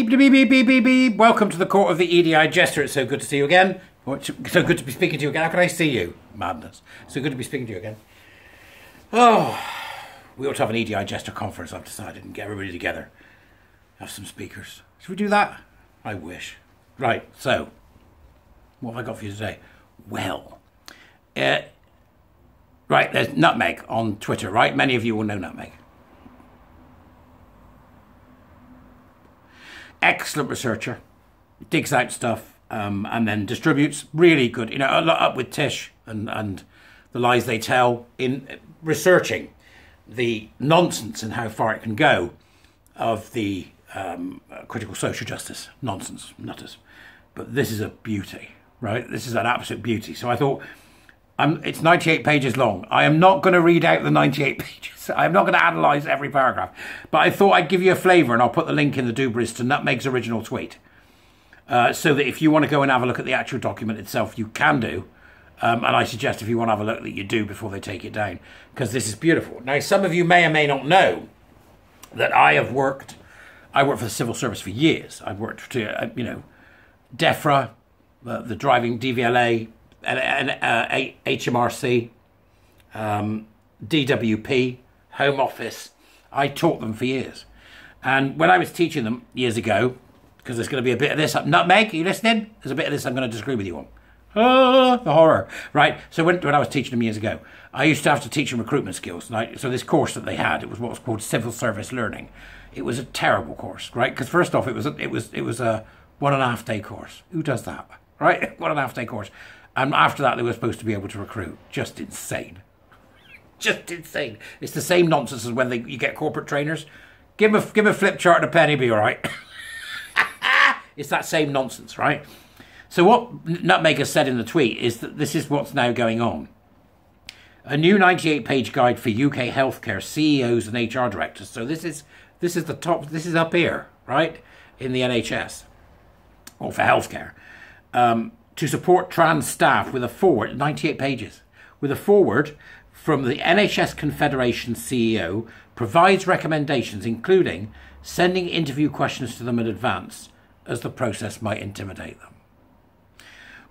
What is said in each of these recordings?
Beep, beep, beep, beep, beep, beep. Welcome to the court of the EDI Jester. It's so good to see you again. So good to be speaking to you again. How can I see you? Madness. So good to be speaking to you again. Oh, we ought to have an EDI Jester conference, I've decided, and get everybody together. Have some speakers. Should we do that? I wish. Right, so, what have I got for you today? Well, uh, right, there's Nutmeg on Twitter, right? Many of you will know Nutmeg. Excellent researcher, digs out stuff um, and then distributes. Really good, you know, a lot up with Tish and and the lies they tell in researching the nonsense and how far it can go of the um, critical social justice nonsense nutters. But this is a beauty, right? This is an absolute beauty. So I thought. I'm, it's 98 pages long. I am not going to read out the 98 pages. I'm not going to analyse every paragraph. But I thought I'd give you a flavour, and I'll put the link in the Dubris to Nutmeg's original tweet. Uh, so that if you want to go and have a look at the actual document itself, you can do. Um, and I suggest if you want to have a look that you do before they take it down, because this is beautiful. Now, some of you may or may not know that I have worked. I worked for the civil service for years. I've worked for, uh, you know, DEFRA, uh, the driving DVLA, and, uh, HMRC, um, DWP, Home Office. I taught them for years. And when I was teaching them years ago, because there's going to be a bit of this, up, Nutmeg, are you listening? There's a bit of this I'm going to disagree with you on. Ah, the horror. Right. So when, when I was teaching them years ago, I used to have to teach them recruitment skills. I, so this course that they had, it was what was called civil service learning. It was a terrible course, right? Because first off, it was a, it was it was a one and a half day course. Who does that, right? One and a half day course. And after that, they were supposed to be able to recruit. Just insane. Just insane. It's the same nonsense as when they, you get corporate trainers. Give them a, give them a flip chart and a penny, be all right. it's that same nonsense, right? So what Nutmaker said in the tweet is that this is what's now going on. A new 98-page guide for UK healthcare CEOs and HR directors. So this is this is the top. This is up here, right, in the NHS or for healthcare. Um, to support trans staff with a foreword, 98 pages, with a foreword from the NHS Confederation CEO provides recommendations, including sending interview questions to them in advance, as the process might intimidate them.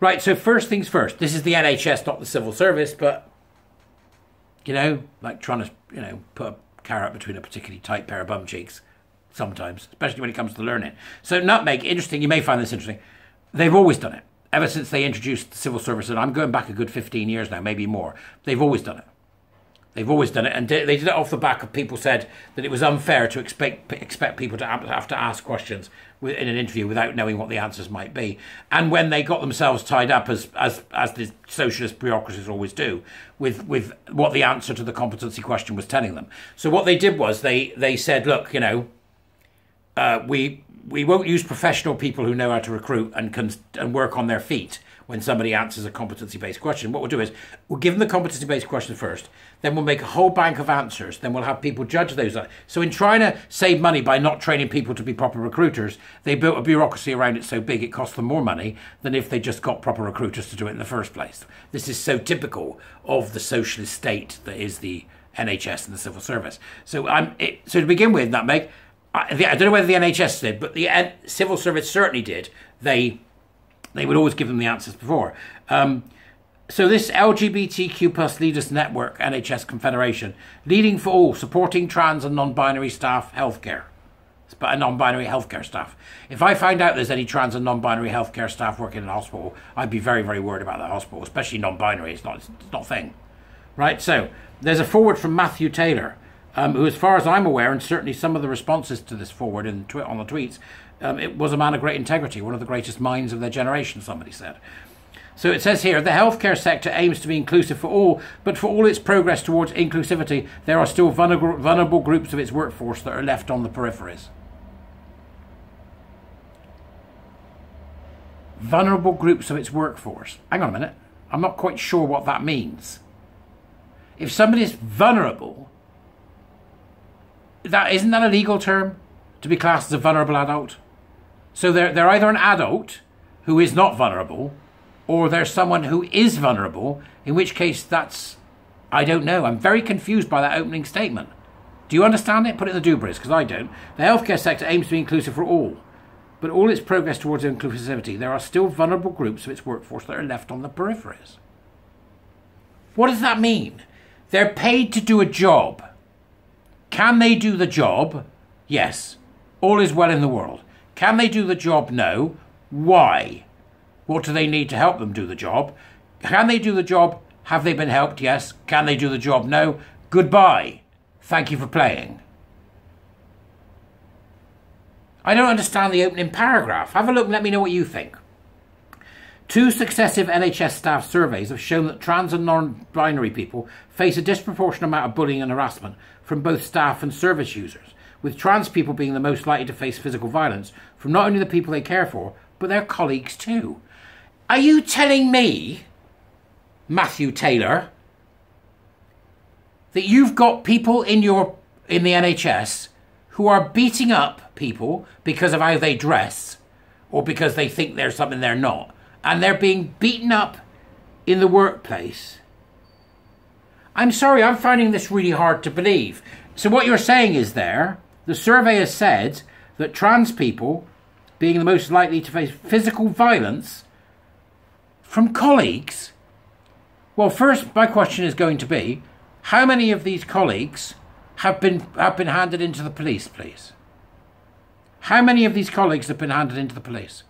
Right, so first things first, this is the NHS, not the civil service, but, you know, like trying to, you know, put a carrot between a particularly tight pair of bum cheeks sometimes, especially when it comes to learning. So, Nutmeg, interesting, you may find this interesting. They've always done it ever since they introduced the civil service, and I'm going back a good 15 years now, maybe more, they've always done it. They've always done it, and they did it off the back of people said that it was unfair to expect expect people to have to ask questions in an interview without knowing what the answers might be. And when they got themselves tied up, as as as the socialist bureaucracies always do, with with what the answer to the competency question was telling them. So what they did was they they said, look, you know, uh, we we won't use professional people who know how to recruit and can and work on their feet when somebody answers a competency based question. What we'll do is we'll give them the competency based question first, then we'll make a whole bank of answers, then we'll have people judge those. So, in trying to save money by not training people to be proper recruiters, they built a bureaucracy around it so big it cost them more money than if they just got proper recruiters to do it in the first place. This is so typical of the socialist state that is the NHS and the civil service. So, I'm, it, so to begin with, Nutmeg, I, I don't know whether the NHS did, but the civil service certainly did. They they would always give them the answers before. Um, so this LGBTQ plus leaders network, NHS Confederation, leading for all, supporting trans and non-binary staff healthcare, but non-binary healthcare staff. If I find out there's any trans and non-binary healthcare staff working in a hospital, I'd be very, very worried about that hospital, especially non-binary. It's not, it's not a thing, right? So there's a foreword from Matthew Taylor um, who, as far as I'm aware, and certainly some of the responses to this foreword in on the tweets, um, it was a man of great integrity, one of the greatest minds of their generation, somebody said. So it says here the healthcare sector aims to be inclusive for all, but for all its progress towards inclusivity, there are still vulnerable, vulnerable groups of its workforce that are left on the peripheries. Vulnerable groups of its workforce. Hang on a minute. I'm not quite sure what that means. If somebody is vulnerable, that isn't that a legal term to be classed as a vulnerable adult? So they're they're either an adult who is not vulnerable, or they're someone who is vulnerable, in which case that's I don't know. I'm very confused by that opening statement. Do you understand it? Put it in the Dubris, because I don't. The healthcare sector aims to be inclusive for all. but all its progress towards inclusivity, there are still vulnerable groups of its workforce that are left on the peripheries. What does that mean? They're paid to do a job. Can they do the job? Yes. All is well in the world. Can they do the job? No. Why? What do they need to help them do the job? Can they do the job? Have they been helped? Yes. Can they do the job? No. Goodbye. Thank you for playing. I don't understand the opening paragraph. Have a look and let me know what you think. Two successive NHS staff surveys have shown that trans and non binary people face a disproportionate amount of bullying and harassment from both staff and service users, with trans people being the most likely to face physical violence from not only the people they care for, but their colleagues too. Are you telling me, Matthew Taylor, that you've got people in your in the NHS who are beating up people because of how they dress or because they think they're something they're not and they're being beaten up in the workplace. I'm sorry, I'm finding this really hard to believe. So, what you're saying is there, the survey has said that trans people, being the most likely to face physical violence from colleagues. Well, first, my question is going to be how many of these colleagues have been, have been handed into the police, please? How many of these colleagues have been handed into the police?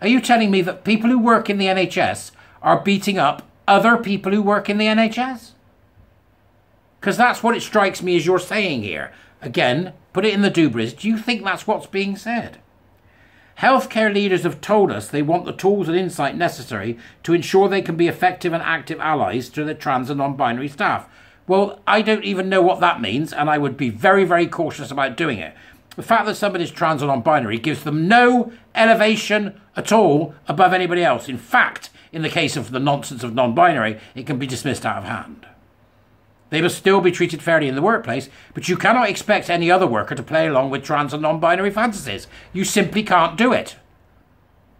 Are you telling me that people who work in the NHS are beating up other people who work in the NHS? Because that's what it strikes me as you're saying here. Again, put it in the dubris. Do you think that's what's being said? Healthcare leaders have told us they want the tools and insight necessary to ensure they can be effective and active allies to the trans and non binary staff. Well, I don't even know what that means, and I would be very, very cautious about doing it. The fact that somebody's trans or non binary gives them no elevation at all above anybody else. In fact, in the case of the nonsense of non binary, it can be dismissed out of hand. They must still be treated fairly in the workplace, but you cannot expect any other worker to play along with trans and non binary fantasies. You simply can't do it.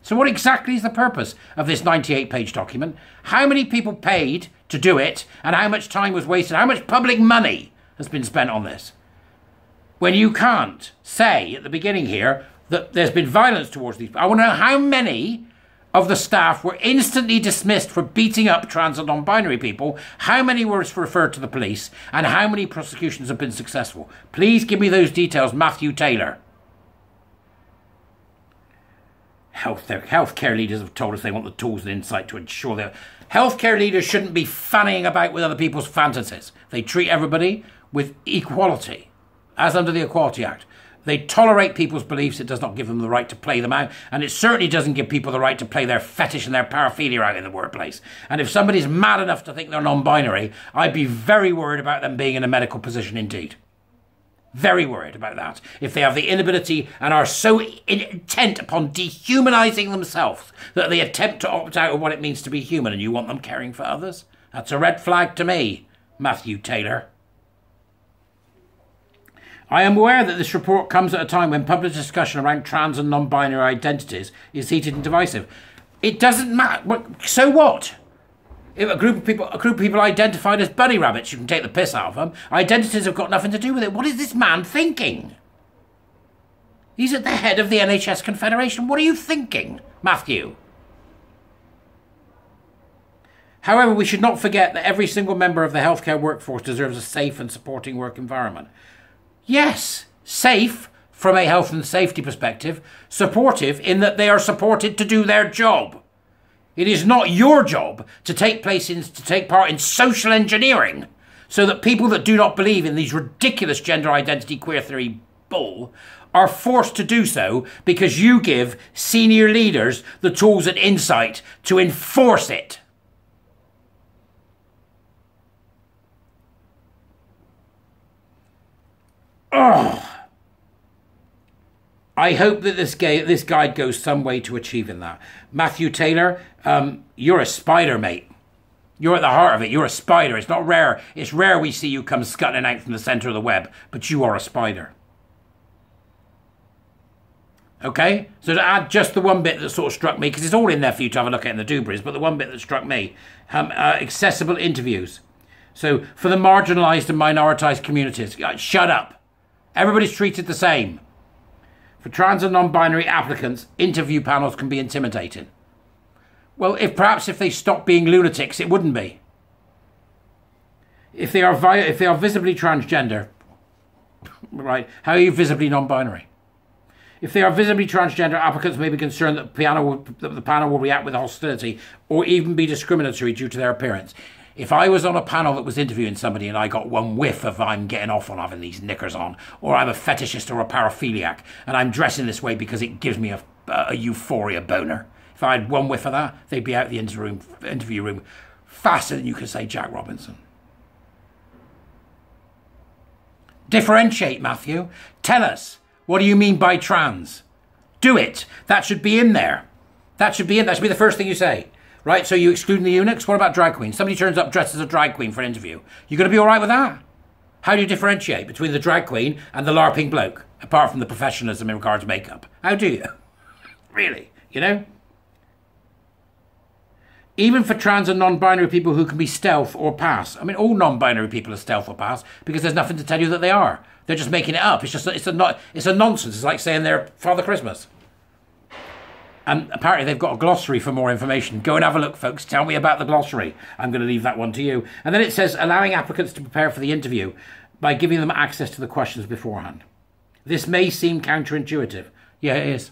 So, what exactly is the purpose of this 98 page document? How many people paid to do it, and how much time was wasted? How much public money has been spent on this? When you can't say at the beginning here that there's been violence towards these people. I want to know how many of the staff were instantly dismissed for beating up trans and non binary people, how many were referred to the police, and how many prosecutions have been successful. Please give me those details, Matthew Taylor. Health, healthcare leaders have told us they want the tools and insight to ensure that healthcare leaders shouldn't be fanning about with other people's fantasies. They treat everybody with equality as under the Equality Act. They tolerate people's beliefs, it does not give them the right to play them out, and it certainly doesn't give people the right to play their fetish and their paraphilia out in the workplace. And if somebody's mad enough to think they're non binary, I'd be very worried about them being in a medical position indeed. Very worried about that. If they have the inability and are so intent upon dehumanizing themselves that they attempt to opt out of what it means to be human and you want them caring for others, that's a red flag to me, Matthew Taylor. I am aware that this report comes at a time when public discussion around trans and non binary identities is heated and divisive. It doesn't matter. So what? If a group of people, a group of people identified as bunny rabbits, you can take the piss out of them. Identities have got nothing to do with it. What is this man thinking? He's at the head of the NHS Confederation. What are you thinking, Matthew? However, we should not forget that every single member of the healthcare workforce deserves a safe and supporting work environment. Yes, safe from a health and safety perspective, supportive in that they are supported to do their job. It is not your job to take place in, to take part in social engineering so that people that do not believe in these ridiculous gender identity queer theory bull are forced to do so because you give senior leaders the tools and insight to enforce it. Oh. I hope that this, ga- this guide goes some way to achieving that. Matthew Taylor, um, you're a spider, mate. You're at the heart of it. You're a spider. It's not rare. It's rare we see you come scuttling out from the centre of the web, but you are a spider. Okay? So to add just the one bit that sort of struck me, because it's all in there for you to have a look at in the Dubris, but the one bit that struck me um, uh, accessible interviews. So for the marginalised and minoritised communities, uh, shut up. Everybody's treated the same. For trans and non-binary applicants, interview panels can be intimidating. Well, if perhaps if they stop being lunatics, it wouldn't be. If they are vi- if they are visibly transgender, right? How are you visibly non-binary? If they are visibly transgender, applicants may be concerned that piano will, that the panel will react with hostility or even be discriminatory due to their appearance. If I was on a panel that was interviewing somebody and I got one whiff of I'm getting off on having these knickers on, or I'm a fetishist or a paraphiliac, and I'm dressing this way because it gives me a, a euphoria boner, if I had one whiff of that, they'd be out of the interview room faster than you could say Jack Robinson. Differentiate, Matthew. Tell us, what do you mean by trans? Do it. That should be in there. That should be in. That should be the first thing you say. Right, so you excluding the eunuchs? What about drag queens? Somebody turns up dressed as a drag queen for an interview. You're going to be all right with that? How do you differentiate between the drag queen and the LARPing bloke, apart from the professionalism in regards to makeup? How do you? really? You know? Even for trans and non-binary people who can be stealth or pass. I mean, all non-binary people are stealth or pass because there's nothing to tell you that they are. They're just making it up. It's just it's a not it's a nonsense. It's like saying they're Father Christmas. And apparently they've got a glossary for more information. Go and have a look, folks. Tell me about the glossary. I'm going to leave that one to you. And then it says allowing applicants to prepare for the interview by giving them access to the questions beforehand. This may seem counterintuitive. Yeah, it is.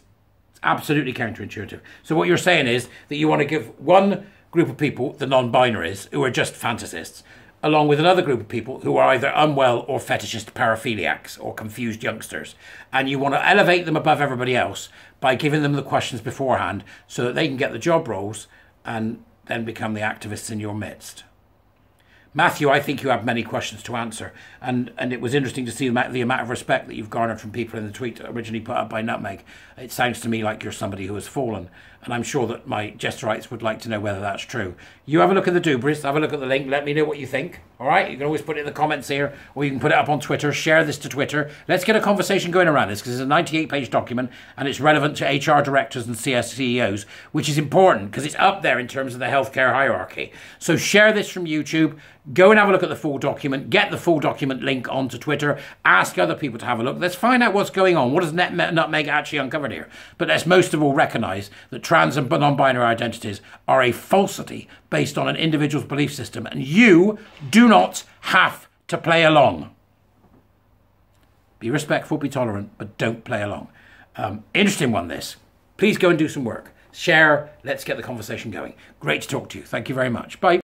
It's absolutely counterintuitive. So what you're saying is that you want to give one group of people, the non-binaries, who are just fantasists, along with another group of people who are either unwell or fetishist paraphiliacs or confused youngsters. And you want to elevate them above everybody else by giving them the questions beforehand so that they can get the job roles and then become the activists in your midst. Matthew, I think you have many questions to answer, and, and it was interesting to see the, the amount of respect that you've garnered from people in the tweet originally put up by Nutmeg. It sounds to me like you're somebody who has fallen, and I'm sure that my Jesterites would like to know whether that's true. You have a look at the Dubris, have a look at the link, let me know what you think. All right, you can always put it in the comments here, or you can put it up on Twitter. Share this to Twitter. Let's get a conversation going around this because it's a 98 page document and it's relevant to HR directors and CS CEOs, which is important because it's up there in terms of the healthcare hierarchy. So share this from YouTube. Go and have a look at the full document. Get the full document link onto Twitter. Ask other people to have a look. Let's find out what's going on. What has Nutmeg actually uncovered here? But let's most of all recognize that trans and non binary identities are a falsity based on an individual's belief system, and you do not have to play along. Be respectful, be tolerant, but don't play along. Um, interesting one, this. Please go and do some work. Share. Let's get the conversation going. Great to talk to you. Thank you very much. Bye.